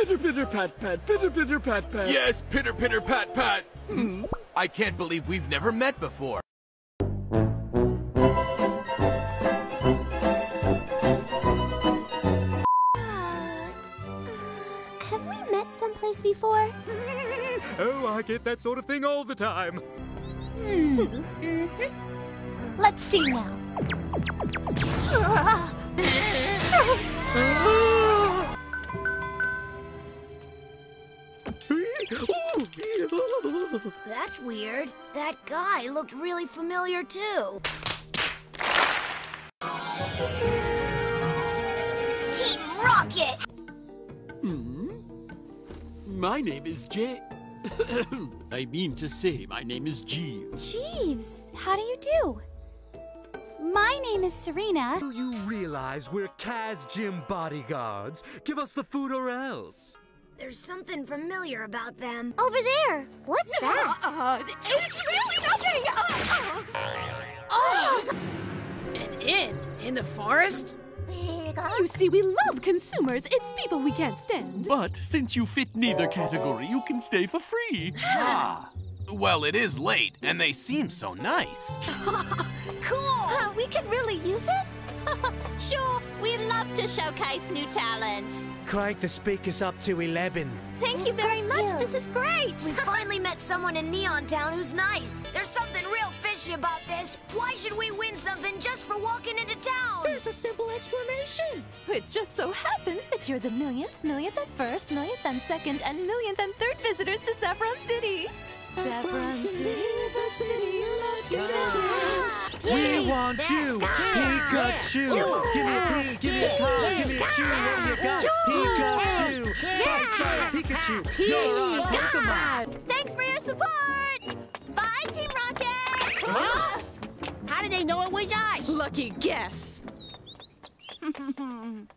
Pitter pitter pat pat, pitter pitter pat pat. Yes, pitter pitter pat pat. Hmm. I can't believe we've never met before. Have we met someplace before? Oh, I get that sort of thing all the time. Hmm. Let's see now. That's weird. That guy looked really familiar too. Team Rocket! Hmm? My name is J... I mean to say, my name is Jeeves. Jeeves, how do you do? My name is Serena. Do you realize we're Kaz Gym bodyguards? Give us the food or else. There's something familiar about them. Over there. What's that? Uh, it's really nothing! Uh, An inn in the forest? You see, we love consumers. It's people we can't stand. But since you fit neither category, you can stay for free. Ah. Well, it is late, and they seem so nice. cool! we could really use it? sure, we'd love to showcase new talent. Crank the speakers up to 11. Thank you very much. This is great. We finally met someone in Neon Town who's nice. There's something real fishy about this. Why should we win something just for walking into town? There's a simple explanation. It just so happens that you're the millionth, millionth and first, millionth and second, and millionth and third visitors to Saffron City. Saffron City, the city you love to visit. We want you, Pikachu. Give me a P, give me a card, give me a chew. What do you got? Pikachu. Fight giant Pikachu. You're on Pokemon. Thanks for your support. Bye, Team Rocket. How did they know it was us? Lucky guess.